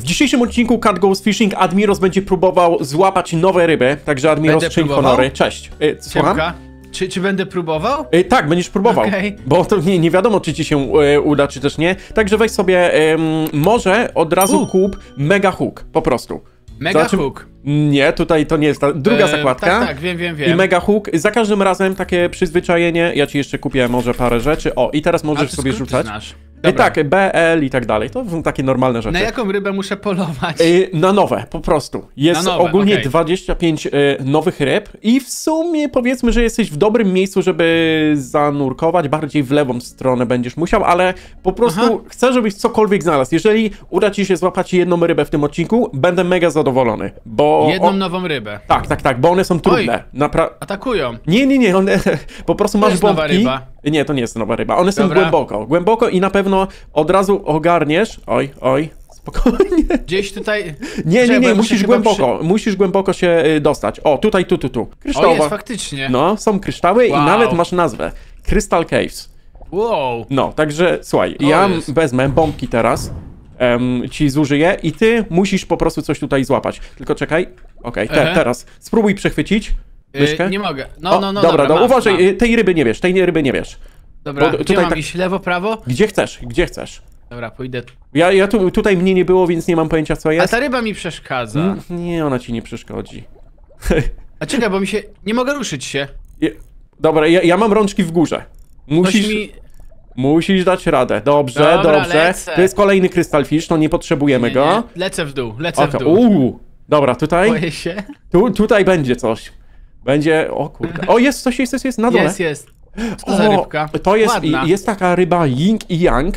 W dzisiejszym odcinku Cat Goes Fishing Admiros będzie próbował złapać nowe ryby, także Admiros czyń honory. Cześć. Y, Słucham? Czy, czy będę próbował? Y, tak, będziesz próbował, Okej. bo to nie, nie wiadomo, czy ci się e, uda, czy też nie. Także weź sobie może od razu U. kup Mega Hook, po prostu. Mega Znaczy- hook. Nie, tutaj to nie jest ta druga E, zakładka. Tak, tak, wiem, wiem, wiem. I Mega Hook. Za każdym razem takie przyzwyczajenie. Ja ci jeszcze kupię może parę rzeczy. O, i teraz możesz sobie rzucać. Znasz. I Dobra. tak, BL i tak dalej. To są takie normalne rzeczy. Na jaką rybę muszę polować? Y, Na nowe, po prostu. Jest nowe, ogólnie okej. 25 y, nowych ryb i w sumie powiedzmy, że jesteś w dobrym miejscu, żeby zanurkować. Bardziej w lewą stronę będziesz musiał, ale po prostu Aha. chcę, żebyś cokolwiek znalazł. Jeżeli uda ci się złapać jedną rybę w tym odcinku, będę mega zadowolony, bo... Jedną o, nową rybę. tak, tak, tak, bo one są trudne. Napra... Atakują. Nie, nie, nie, one po prostu masz jest nowa bombki. Nie, to nie jest nowa ryba. One są Dobra. głęboko, głęboko i na pewno od razu ogarniesz. Oj, oj, spokojnie. Gdzieś tutaj... Nie, nie, nie, musisz głęboko, musisz głęboko się y, dostać. O, tutaj, tu, tu, tu. O, Kryształowa. jest faktycznie. No, są kryształy i Wow. nawet masz nazwę. Crystal Caves. Wow. No, także słuchaj, O, ja jest. wezmę bombki teraz, em, ci zużyję i ty musisz po prostu coś tutaj złapać. Tylko czekaj. Okej, te, Ehe. teraz spróbuj przechwycić myszkę. Y, nie mogę. No, O, no, no, dobra, dobra, no, mam, uważaj, mam. y, tej ryby nie wiesz, tej ryby nie wiesz. Dobra, bo gdzie tutaj mam tak- iść? Lewo, prawo? Gdzie chcesz, gdzie chcesz. Dobra, pójdę. Ja, ja tu, tutaj mnie nie było, więc nie mam pojęcia co A jest. ta ryba mi przeszkadza. Mm, Nie, ona ci nie przeszkodzi. A czekaj, bo mi się... Nie mogę ruszyć się. Je- Dobra, ja, ja mam rączki w górze. Musisz, mi... musisz dać radę. Dobrze, Dobra, dobrze. lecę. To jest kolejny krystal fish, to nie potrzebujemy Nie, go. nie. Lecę w dół, lecę w Oko, dół. uuu. Dobra, tutaj, Boję się. tu, tutaj będzie coś. Będzie, o kurde. O, jest coś, jest, jest, jest na dole. Jest, jest. Co to za rybka? To jest, Ładna. jest taka ryba Ying i Yang.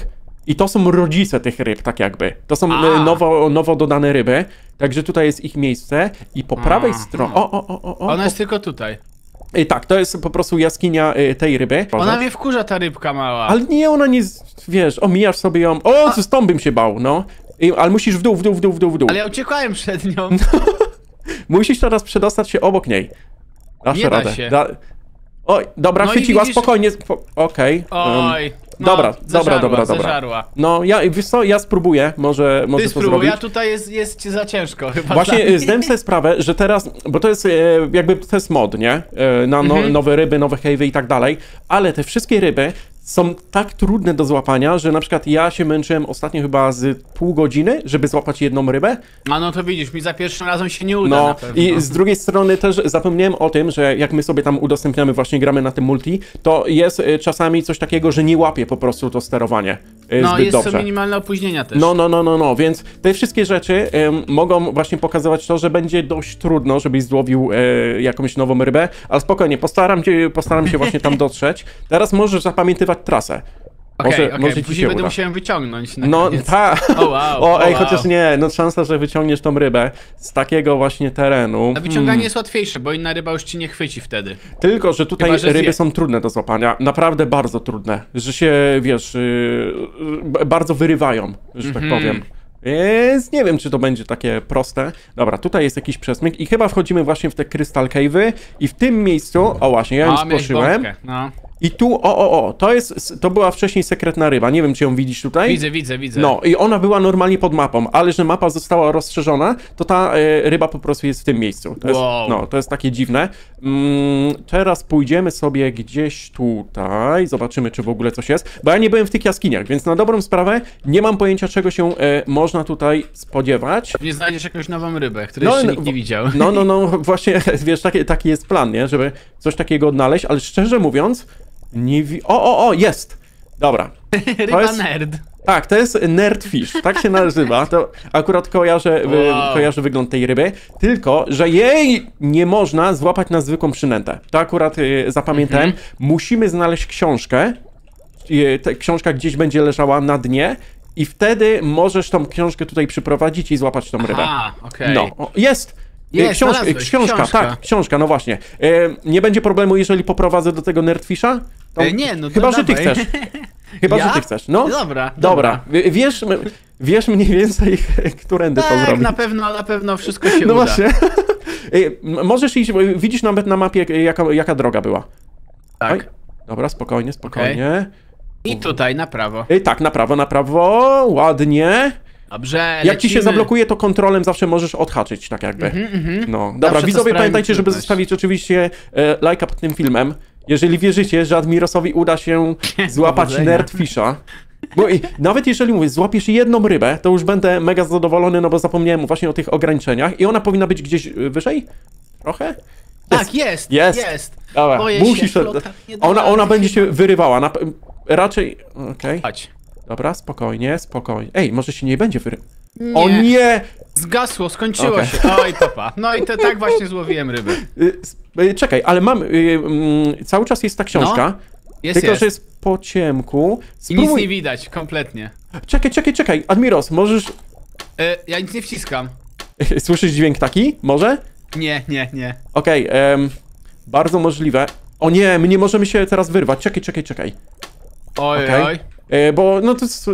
I to są rodzice tych ryb, tak jakby. To są A. e, nowo, nowo dodane ryby. Także tutaj jest ich miejsce. I po prawej stronie. O, o, o, o, o. Ona jest tylko tutaj. I tak, to jest po prostu jaskinia e, tej ryby. Ona mnie wkurza, ta rybka mała. Ale nie, ona nie, z- wiesz, omijasz sobie ją. O, z tą bym się bał, no. I, ale musisz w dół, w dół, w dół, w dół, w dół. Ale ja uciekałem przed nią. Musisz teraz przedostać się obok niej. Dasz Nie da radę. się. Da... Oj, dobra, No chwyciła, widzisz- spokojnie. Spo... Okej. em, Oj. No, dobra, dobra, zażarła, dobra, dobra. No, ja, wiesz co, ja spróbuję, może, może Ty to spróbuj, ja tutaj jest, jest ci za ciężko chyba. Właśnie zdałem sobie sprawę, że teraz, bo to jest e, jakby to jest mod, nie? E, Na no, Mhm. nowe ryby, nowe cave'y i tak dalej, ale te wszystkie ryby są tak trudne do złapania, że na przykład ja się męczyłem ostatnio chyba z pół godziny, żeby złapać jedną rybę. A no to widzisz, mi za pierwszym razem się nie uda No i z drugiej strony też zapomniałem o tym, że jak my sobie tam udostępniamy, właśnie gramy na tym multi, to jest e, czasami coś takiego, że nie łapie po prostu to sterowanie No zbyt jest dobrze. to minimalne opóźnienia też. No, no, no, no, no, więc te wszystkie rzeczy em, mogą właśnie pokazywać to, że będzie dość trudno, żebyś złowił e, jakąś nową rybę, ale spokojnie, postaram, postaram się właśnie tam dotrzeć. Teraz możesz zapamiętywać trasę. Okej, może, okej, może później się będę uda. musiałem wyciągnąć na No, tak. O, wow, O, ej, wow. chociaż nie, no szansa, że wyciągniesz tą rybę z takiego właśnie terenu. A wyciąganie jest łatwiejsze, bo inna ryba już ci nie chwyci wtedy. Tylko, że tutaj Chyba, że ryby zje. są trudne do złapania. Naprawdę bardzo trudne. Że się, wiesz, yy, bardzo wyrywają, że tak Mhm. powiem. Więc nie wiem, czy to będzie takie proste. Dobra, tutaj jest jakiś przesmyk i chyba wchodzimy właśnie w te Crystal Cave'y i w tym miejscu, o właśnie, ja miałeś spłoszyłem. No. I tu, o, o, o, to jest, to była wcześniej sekretna ryba, nie wiem, czy ją widzisz tutaj. Widzę, widzę, widzę. No i ona była normalnie pod mapą, ale że mapa została rozszerzona, to ta e, ryba po prostu jest w tym miejscu. To jest, Wow. No, to jest takie dziwne. Mm, teraz pójdziemy sobie gdzieś tutaj, zobaczymy, czy w ogóle coś jest, bo ja nie byłem w tych jaskiniach, więc na dobrą sprawę nie mam pojęcia, czego się e, można tutaj spodziewać. Nie znajdziesz jakąś nową rybę, której jeszcze nikt nie widział. No, no, no, właśnie, wiesz, taki, taki jest plan, nie? Żeby coś takiego odnaleźć, ale szczerze mówiąc, nie wi... O, o, o, jest! Dobra. Ryba jest- nerd. Tak, to jest nerdfish, tak się nazywa. To akurat kojarzę, Wow. kojarzę wygląd tej ryby. Tylko, że jej nie można złapać na zwykłą przynętę. To akurat y, zapamiętałem. Mhm. Musimy znaleźć książkę. Y, ta książka gdzieś będzie leżała na dnie. I wtedy możesz tą książkę tutaj przyprowadzić i złapać tą rybę. A, okej. No, o, jest! Y, Jest, Książ, znalazłeś, książka, książka. tak, książka, no właśnie. Y, nie będzie problemu, jeżeli poprowadzę do tego nerdfisha? To- E, nie, no to Chyba, że ty dawaj. chcesz. Chyba, Ja? że ty chcesz. No, Dobra, Dobra, w- wiesz, wiesz mniej więcej, którędy to Tak, zrobić. na pewno, na pewno wszystko się No uda. właśnie. Ej, m- Możesz iść, widzisz nawet na mapie, jaka, jaka droga była. Tak. Oj, Dobra, spokojnie, spokojnie. I tutaj, na prawo. Ej, tak, na prawo, na prawo, ładnie. Dobrze, Jak ci się lecimy. zablokuje, to kontrolem zawsze możesz odhaczyć, tak jakby. No, dobra, Zawsze to widzowie, pamiętajcie, żeby zostawić oczywiście e, lajka pod tym filmem. Jeżeli wierzycie, że Admirosowi uda się złapać nerdfisha. Bo i, nawet jeżeli mówię, złapiesz jedną rybę, to już będę mega zadowolony, no bo zapomniałem właśnie o tych ograniczeniach i ona powinna być gdzieś y, wyżej? Trochę? Tak, jest, Jest. jest. Dobra, Boję musisz. się, ona, ona będzie się wyrywała. Na, raczej. Okej. Chodź. Dobra, spokojnie, spokojnie. Ej, może się nie będzie wyry. O Nie. nie! Zgasło, skończyło Okej. się. Oj, topa. No i to tak właśnie złowiłem ryby. Y, y, Czekaj, ale mam. y, mm, cały czas jest ta książka. Jest, tylko, jest. że jest po ciemku. I nic nie Spróbuj. widać, kompletnie. Czekaj, czekaj, czekaj. Admiros, możesz. E, ja nic nie wciskam. Słyszysz dźwięk taki? Może? Nie, nie, nie. Okej, em, bardzo możliwe. O nie, my nie możemy się teraz wyrwać. Czekaj, czekaj, czekaj. Oj, Okej. oj. E, Bo no to jest, e,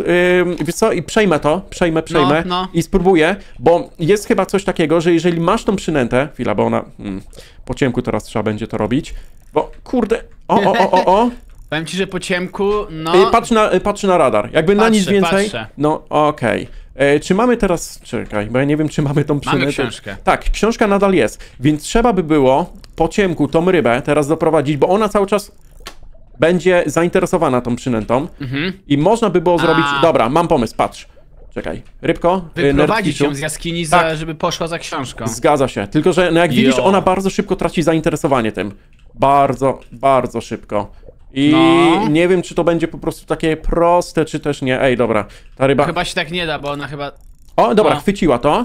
wiesz co, i przejmę to, przejmę, przejmę no. i spróbuję, bo jest chyba coś takiego, że jeżeli masz tą przynętę, chwila, bo ona, hmm, po ciemku teraz trzeba będzie to robić, bo kurde, o, o, o, o, o, Powiem ci, że po ciemku, no... E, patrz, na, patrz na radar, jakby na nic Patrzę, więcej, patrzę. no okej. E, Czy mamy teraz, czekaj, bo ja nie wiem, czy mamy tą przynętę. książkę. Tak, książka nadal jest, więc trzeba by było po ciemku tą rybę teraz doprowadzić, bo ona cały czas będzie zainteresowana tą przynętą Mhm. i można by było zrobić... A. Dobra, mam pomysł, patrz. Czekaj, rybko? y, Wyprowadzić ją z jaskini, za, Tak. żeby poszła za książką. Zgadza się, tylko że no jak widzisz, Jo. ona bardzo szybko traci zainteresowanie tym. Bardzo, bardzo szybko. I No. nie wiem, czy to będzie po prostu takie proste, czy też nie. Ej, dobra, ta ryba... Chyba się tak nie da, bo ona chyba... O, dobra, No. chwyciła to.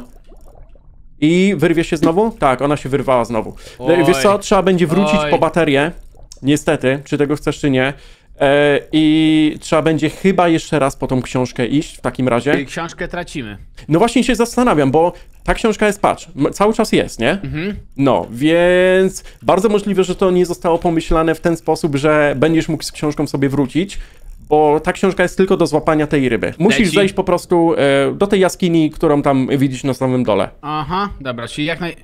I wyrwie się znowu? Tak, ona się wyrwała znowu. Oj. Wiesz co, trzeba będzie wrócić Oj. po baterię. Niestety, czy tego chcesz, czy nie. E, I trzeba będzie chyba jeszcze raz po tą książkę iść w takim razie. Czyli książkę tracimy. No właśnie się zastanawiam, bo ta książka jest, patrz, m- cały czas jest, nie? Mhm. No, więc bardzo możliwe, że to nie zostało pomyślane w ten sposób, że będziesz mógł z książką sobie wrócić, bo ta książka jest tylko do złapania tej ryby. Musisz Leci. zejść po prostu e, do tej jaskini, którą tam widzisz na samym dole. Aha, dobra, czyli jak naj...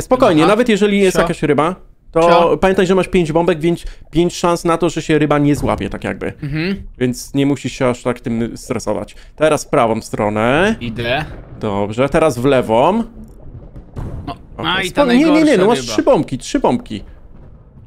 Spokojnie, Aha. nawet jeżeli jest Sio. jakaś ryba, to Sio. pamiętaj, że masz 5 bombek, więc 5 szans na to, że się ryba nie złapie, tak jakby. Mhm. Więc nie musisz się aż tak tym stresować. Teraz w prawą stronę. Idę. Dobrze, teraz w lewą. No, Okej, a i ta nie, nie, nie, no masz najgorsza trzy bombki, trzy bombki.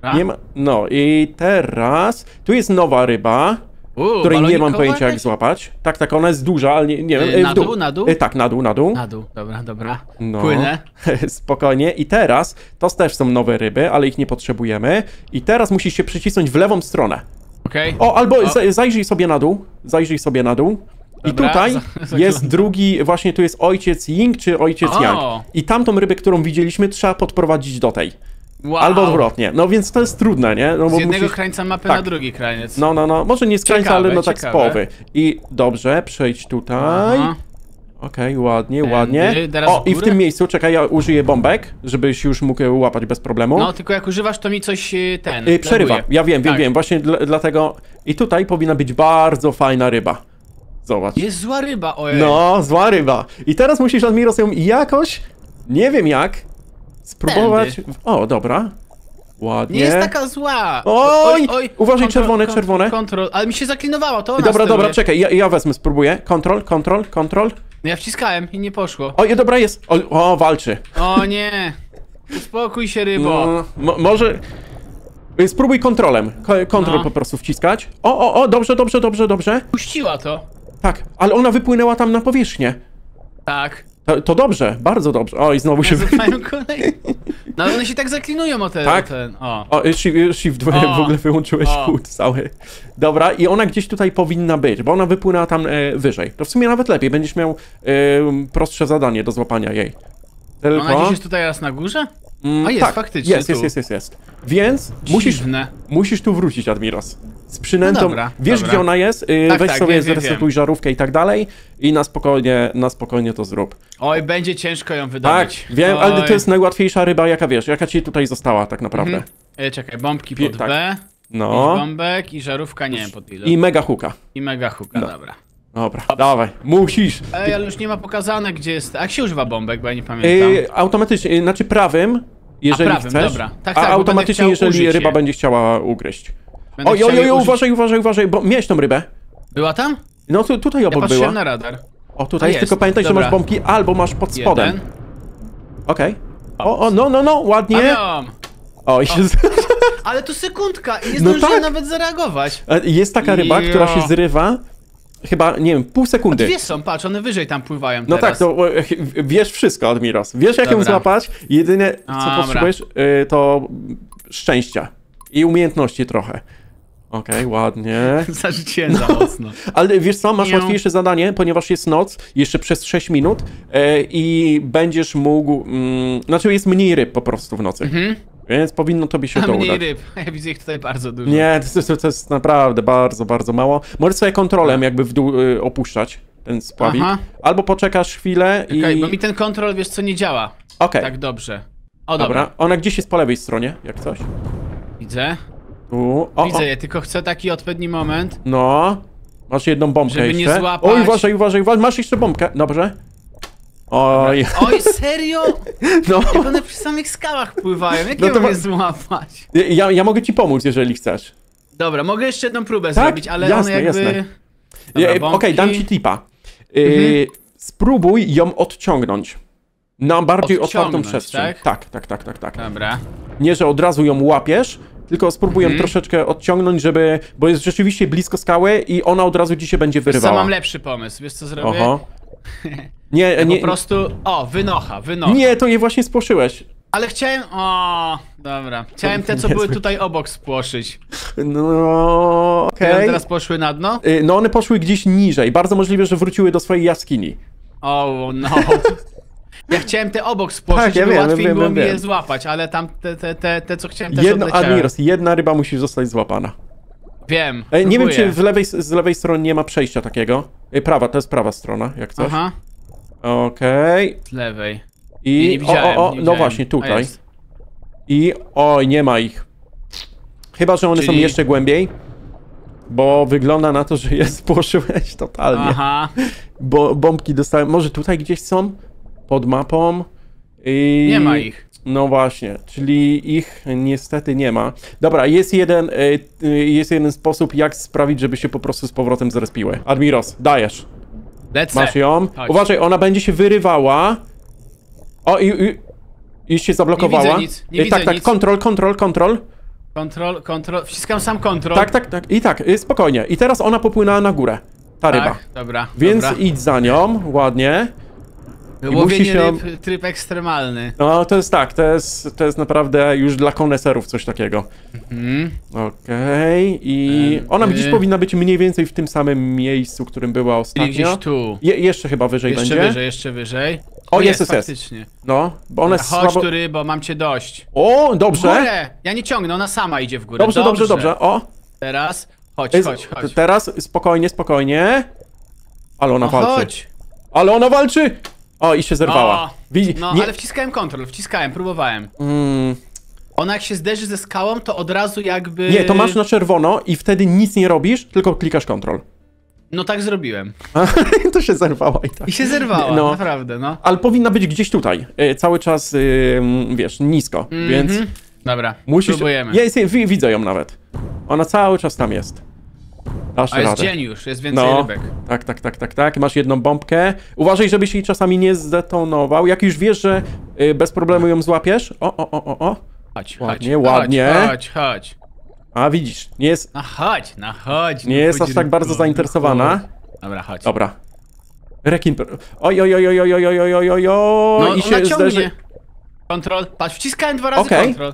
ryba. Nie ma... No i teraz... Tu jest nowa ryba, U, której nie mam pojęcia jak złapać. Tak, tak, ona jest duża, ale nie, nie wiem. Y, e, na dół. dół, na dół? E, Tak, na dół, na dół. Na dół, dobra, dobra. No. Płynę. Spokojnie. I teraz, to też są nowe ryby, ale ich nie potrzebujemy. I teraz musisz się przycisnąć w lewą stronę. Okej. O, albo O. za- zajrzyj sobie na dół. Zajrzyj sobie na dół. I Dobra, tutaj za- jest drugi, właśnie tu jest ojciec Ying czy ojciec O. Yang. I tamtą rybę, którą widzieliśmy, trzeba podprowadzić do tej. Wow. Albo odwrotnie. No więc to jest trudne, nie? No Z jednego musisz... krańca mapy Tak. na drugi kraniec. No, no, no. Może nie z krańca, Ciekawe, ale no tak z połowy. I dobrze, przejdź tutaj. Aha. Okej, ładnie, Tędy, ładnie. O, i w tym miejscu, czekaj, ja użyję bombek, żebyś już mógł je łapać bez problemu. No, tylko jak używasz, to mi coś y, ten. Y, przerywa. Ja wiem, wiem, Tak. wiem. Właśnie dla, dlatego. I tutaj powinna być bardzo fajna ryba. Zobacz. Jest zła ryba, ojej. No, zła ryba. I teraz musisz, Admiros, ją jakoś, nie wiem jak, spróbować. O, dobra. Ładnie. Nie jest taka zła. Oj! Uważaj, czerwone, czerwone. Kontrol, ale mi się zaklinowała, to ona Dobra, dobra, czekaj, ja, ja wezmę, spróbuję. Kontrol, kontrol, kontrol. No ja wciskałem i nie poszło. O, i dobra, jest. O, o walczy. O nie. Uspokój się, rybo. No, mo, może. Spróbuj kontrolem. Ko- Kontrol No. po prostu wciskać. O, o, o, dobrze, dobrze, dobrze, dobrze. Puściła to. Tak, ale ona wypłynęła tam na powierzchnię. Tak. To, to dobrze, bardzo dobrze. O, i znowu się. No ale one się tak zaklinują o ten. Tak? O ten. O. O, shift, w O. ogóle wyłączyłeś O. Cały. Dobra, i ona gdzieś tutaj powinna być, bo ona wypłynęła tam e, wyżej. To w sumie nawet lepiej, będziesz miał e, prostsze zadanie do złapania jej. Tylko. Ona gdzieś jest tutaj raz na górze? Mm, A jest, tak, faktycznie, Jest, tu. jest, jest, jest, jest. Więc musisz, Dziwne. musisz tu wrócić, Admiros. Z przynętą. No dobra, wiesz, dobra. gdzie ona jest? Y, Tak, weź tak, sobie, wiem, wiem, zresetuj wiem. żarówkę i tak dalej. I na spokojnie, na spokojnie to zrób. Oj, będzie ciężko ją Tak, wydobyć. wiem, ale Oj. to jest najłatwiejsza ryba, jaka wiesz, jaka ci tutaj została tak naprawdę. Mhm. E, czekaj, bombki pod tak. B. No. Bombek i żarówka, nie wiem pod ile. I mega huka. I mega huka, No. dobra. Dobra, dawaj, musisz. Ej, ale już nie ma pokazane, gdzie jest. A jak się używa bombek, bo ja nie pamiętam. Y, automatycznie, y, znaczy prawym, jeżeli prawym, chcesz. dobra. Tak, a tak, bo automatycznie, jeżeli ryba je. będzie chciała ugryźć. Będę Oj, oj, oj, uważaj, uważaj, uważaj, bo miałeś tą rybę. Była tam? No tu, tutaj Ja obok patrzyłem była. na radar. O, tutaj A jest, jest, tylko pamiętaj, że dobra. masz bombki albo masz pod spodem. Okej. O, o, no, no, no, ładnie. Amiom. O, i się... z- Ale to sekundka i nie No tak. nawet zareagować. Jest taka ryba, która się zrywa chyba, nie wiem, pół sekundy. Dwie są, patrz, one wyżej tam pływają No teraz. tak, to e, wiesz wszystko, Admiros. Wiesz, jak ją Dobra. złapać. Jedyne, co Dobra. potrzebujesz, y, to szczęścia i umiejętności trochę. Okej, ładnie. Zarzuciłem za mocno. Ale wiesz co, masz Miau. łatwiejsze zadanie, ponieważ jest noc, jeszcze przez 6 minut e, i będziesz mógł... Mm, znaczy jest mniej ryb po prostu w nocy. Więc powinno tobie się A to mniej udać. ryb. Ja widzę ich tutaj bardzo dużo. Nie, to, to, to jest naprawdę bardzo, bardzo mało. Możesz sobie kontrolem jakby w dół y, opuszczać ten spławik. Aha. Albo poczekasz chwilę i... Okej, bo mi ten kontrol, wiesz co, nie działa. Okej, Tak dobrze. O, dobra. dobra. Ona gdzieś jest po lewej stronie, jak coś. Widzę. Tu. O, Widzę o. je, tylko chcę taki odpowiedni moment. No. Masz jedną bombkę Żeby nie jeszcze. złapać. Oj, uważaj, uważaj, uważaj. Masz jeszcze bombkę. Dobrze. Oj, Oj, serio? no. Jak one przy samych skałach pływają, jak No to je złapać? Ja, ja mogę ci pomóc, jeżeli chcesz. Dobra, mogę jeszcze jedną próbę Tak, zrobić, ale jasne, one jakby... jasne. Dobra, E, Okej, dam ci tipa. Y, Spróbuj ją odciągnąć. Na bardziej otwartą Odciągnąć, przestrzeń. tak? tak, tak, tak, tak, tak. Dobra. Nie, że od razu ją łapiesz, tylko spróbuj ją Mhm. troszeczkę odciągnąć, żeby. Bo jest rzeczywiście blisko skały i ona od razu ci się będzie Wiesz co, wyrywała. mam lepszy pomysł, wiesz co zrobię? Oho. Nie, Po nie, prostu... O, wynocha, wynocha. nie, to je właśnie spłoszyłeś. Ale chciałem... O, dobra. Chciałem te, co były tutaj obok spłoszyć. No, Okej. okej. teraz poszły na dno? Y, No one poszły gdzieś niżej. Bardzo możliwe, że wróciły do swojej jaskini. O, no. Ja chciałem te obok spłoszyć, Tak, ja wiem, łatwiej wiem, było wiem, mi je złapać, ale tam te, te, te, te co chciałem też odleciały. Admiros, jedna ryba musi zostać złapana. Wiem, nie wiem, czy w lewej, z lewej strony nie ma przejścia takiego. Prawa, to jest prawa strona, jak coś. Aha, Okej. z lewej. I Nie, nie widziałem, o, o, o nie no właśnie, tutaj. I oj, nie ma ich. Chyba, że one są Czyli- jeszcze głębiej. Bo wygląda na to, że je spłoszyłeś totalnie. Aha, Bo bombki dostałem. Może tutaj gdzieś są? Pod mapą. I... nie ma ich. No właśnie, czyli ich niestety nie ma. Dobra, jest jeden, y, y, jest jeden sposób, jak sprawić, żeby się po prostu z powrotem zrespiły. Admiros, dajesz. Lecę. Masz ją. Chodź. Uważaj, ona będzie się wyrywała. O, i, i już się zablokowała. Nie widzę nic, nie Y, widzę tak, tak, nic. kontrol, kontrol, kontrol. Kontrol, kontrol, wciskam sam kontrol. Tak, tak, tak. I tak, spokojnie. I teraz ona popłynęła na górę. Ta ryba. Tak, dobra, Więc dobra. idź za nią, ładnie. Łowienie musi się- ryb, tryb ekstremalny. No, to jest tak, to jest, to jest naprawdę już dla koneserów coś takiego. Mhm. Okej, i Em, ona y- gdzieś powinna być mniej więcej w tym samym miejscu, w którym była Czyli gdzieś ostatnio. tu. Je, jeszcze chyba wyżej Jeszcze będzie. wyżej, jeszcze wyżej. O, jest, jest, jest. No, bo ona jest Chodź słabo... tu rybo, mam cię dość. O, W dobrze. górę! Ja nie ciągnę, ona sama idzie w górę. Dobrze, dobrze, dobrze. O, Teraz, chodź, jest, chodź, chodź. teraz spokojnie, spokojnie. Ale ona No walczy. chodź. Ale ona walczy! O, i się zerwała. O, Widzi, No, nie... ale wciskałem kontrol, wciskałem, próbowałem. Mm, Ona jak się zderzy ze skałą, to od razu jakby... nie, to masz na czerwono i wtedy nic nie robisz, tylko klikasz kontrol. No tak zrobiłem. to się zerwała i tak. I się zerwała, No. naprawdę, no. Ale powinna być gdzieś tutaj, y, cały czas, y, wiesz, nisko, więc Mhm. Dobra, musisz... próbujemy. Jest, wi- widzę ją nawet. Ona cały czas tam jest. Dasz A jest radę. dzień już, jest więcej No, rybek. tak, tak, tak, tak, tak. Masz jedną bombkę. Uważaj, żebyś jej czasami nie zdetonował. Jak już wiesz, że y, bez problemu ją złapiesz. O, o, o, o, o. Chodź, Ładnie, chodź, ładnie. Chodź, chodź. A widzisz, nie jest, No chodź, no chodź. nie no jest aż tak bardzo no zainteresowana. Dobra, chodź. Dobra. Rekin. Oj, oj, oj, oj, oj, oj, oj, oj, oj, oj, No, i się zderzy. Kontrol, patrz, wciskałem dwa razy Okej. kontrol.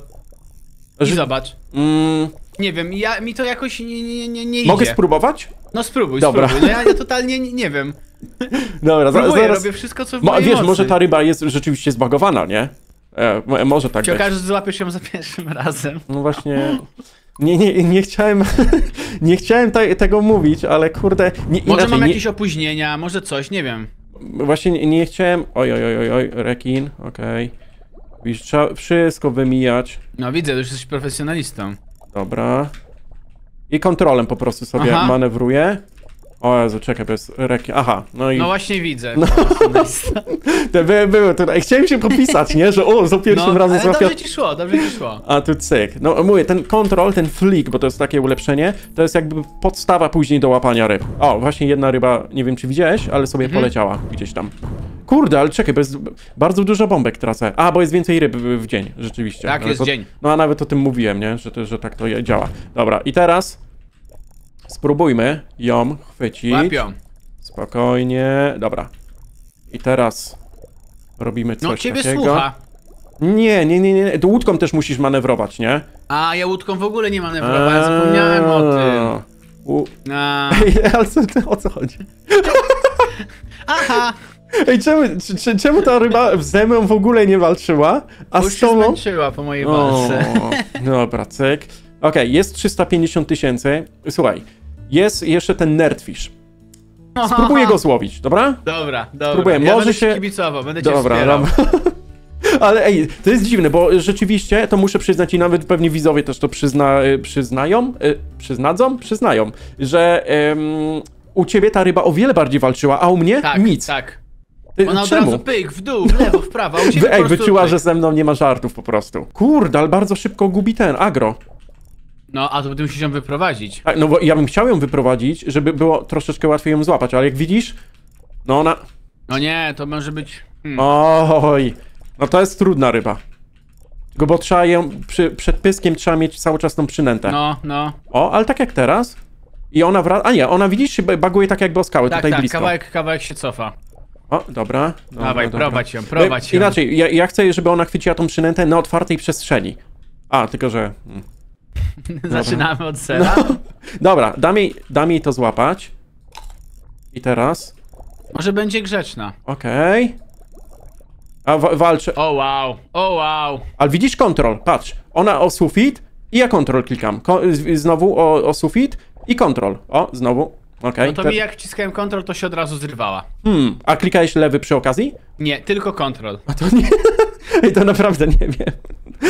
I zobacz. Mm, Nie wiem, ja, mi to jakoś nie, nie, nie, nie mogę idzie. spróbować? No spróbuj, Dobra. spróbuj. No ja, ja totalnie nie, nie wiem. Dobra, Próbuję, zaraz. robię wszystko, co w Mo, mojej wiesz, mocy. może ta ryba jest rzeczywiście zbagowana, nie? E, mo- może tak Się być. okaże, że złapiesz ją za pierwszym razem. No właśnie. Nie, nie, nie chciałem. nie chciałem te, tego mówić, ale kurde. Nie, Może inaczej, mam jakieś opóźnienia, może coś, nie wiem. Właśnie nie, nie chciałem. Oj, oj, oj, oj, oj rekin, okej. Widzisz, trzeba wszystko wymijać. No widzę, już jesteś profesjonalistą. Dobra. I kontrolem po prostu sobie Aha. manewruję. O Jezu, czekaj, bez reki. Aha, no i No właśnie widzę. te by, były tutaj. Chciałem się popisać, nie? Że o, za pierwszym no, razem ale złapia... dobrze ci szło, dobrze ci szło. A tu cyk. No mówię, ten kontrol, ten flick, bo to jest takie ulepszenie, to jest jakby podstawa później do łapania ryb. O, właśnie jedna ryba, nie wiem czy widziałeś, ale sobie Mhm. poleciała gdzieś tam. Kurde, ale czekaj, bo jest bardzo dużo bombek tracę. A, bo jest więcej ryb w dzień, rzeczywiście. Tak, jest to, dzień. No a nawet o tym mówiłem, nie? Że, to, że tak to działa. Dobra, i teraz spróbujmy ją chwycić. Łapią. Spokojnie, dobra. I teraz robimy coś No ciebie takiego. słucha. Nie, nie, nie, nie. To łódką też musisz manewrować, nie? A ja łódką w ogóle nie manewrowałem, zapomniałem o tym. U... A, Ale co, o co chodzi? aha, Ej, czemu, czy, czemu ta ryba ze mną w ogóle nie walczyła, a już z tobą... zmęczyła po mojej O, walce. dobra, cyk. Okej, jest 350 tysięcy. Słuchaj, jest jeszcze ten nerdfish. Spróbuję go złowić, dobra? Dobra, dobra. Spróbuję, Ja może się- kibicował, będę cię Dobra, wspierał. dobra. Ale ej, to jest dziwne, bo rzeczywiście, to muszę przyznać i nawet pewnie widzowie też to przyzna, y, przyznają, y, przyznadzą? Przyznają, że em, u ciebie ta ryba o wiele bardziej walczyła, a u mnie Tak, nic. tak. Y, Ona od Czemu? razu pyk, w dół, w lewo, w prawo, u ciebie ej, wyczuła, że ze mną nie ma żartów po prostu. Kurde, ale bardzo szybko gubi ten, agro. No, a to ty musisz ją wyprowadzić. A, No bo ja bym chciał ją wyprowadzić, żeby było troszeczkę łatwiej ją złapać, ale jak widzisz, no ona... No nie, to może być... Hmm. Oj, no to jest trudna ryba. Tylko bo trzeba ją, przy, przed pyskiem trzeba mieć cały czas tą przynętę. No, no. O, ale tak jak teraz. I ona wraca. A nie, ona widzisz, się baguje tak jakby o skały, Tak, tutaj tak, blisko. kawałek, kawałek się cofa. O, dobra. dobra Dawaj, dobra. prowadź ją, prowadź E, ją. Inaczej, ja, ja chcę, żeby ona chwyciła tą przynętę na otwartej przestrzeni. A, tylko że. mm. Zaczynamy od zera. Dobra, dam jej, dam jej to złapać. I teraz. Może będzie grzeczna. Okej. A wa walczę. O wow, o wow. Ale widzisz kontrol, patrz. Ona o sufit i ja kontrol klikam. Ko znowu o, o sufit i kontrol. O, znowu. Okej. No to Te- mi jak wciskałem kontrol, to się od razu zrywała. Hmm, a klikałeś lewy przy okazji? Nie, tylko kontrol. A to nie. Ej, to naprawdę nie wiem.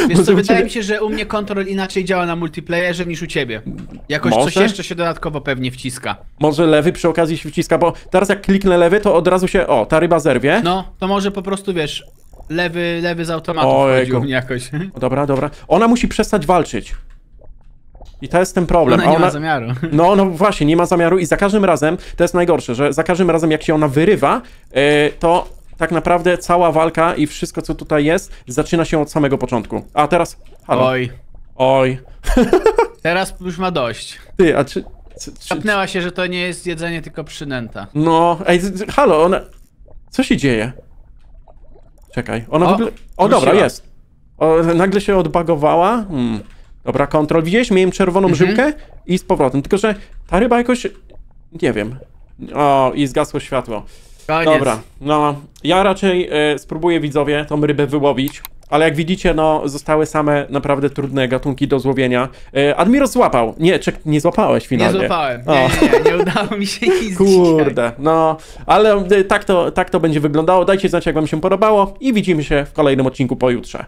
Wiesz co, wydaje ciebie- mi się, że u mnie kontrol inaczej działa na multiplayerze niż u ciebie. Jakoś Może? coś jeszcze się dodatkowo pewnie wciska. Może lewy przy okazji się wciska, bo teraz jak kliknę lewy, to od razu się. O, ta ryba zerwie. No, to może po prostu wiesz, lewy, lewy z automatu wchodził u mnie jakoś. Dobra, dobra. Ona musi przestać walczyć. I to jest ten problem. Ona nie ma ona... zamiaru. No, no właśnie, nie ma zamiaru i za każdym razem, to jest najgorsze, że za każdym razem jak się ona wyrywa, yy, to tak naprawdę cała walka i wszystko co tutaj jest, zaczyna się od samego początku. A teraz, halo. Oj. Oj, teraz już ma dość. Ty, a czy... Kapnęła się, że to nie jest jedzenie, tylko przynęta. no, ej, halo, ona... Co się dzieje? Czekaj, ona O, w ogóle... O, dobra, jest. O, nagle się odbagowała. Hmm. Dobra, kontrol. Widziałeś? Miałem czerwoną Mhm. żyłkę i z powrotem. Tylko, że ta ryba jakoś... Nie wiem. O, i zgasło światło. Koniec. Dobra, no ja raczej e, spróbuję widzowie tą rybę wyłowić, ale jak widzicie, no zostały same naprawdę trudne gatunki do złowienia. E, Admiro złapał. Nie, czek, nie złapałeś Nie finalnie. złapałem. O. Nie, nie, nie, nie udało mi się nic dzisiaj. Kurde, no, ale e, tak to, tak to będzie wyglądało. Dajcie znać, jak wam się podobało i widzimy się w kolejnym odcinku pojutrze.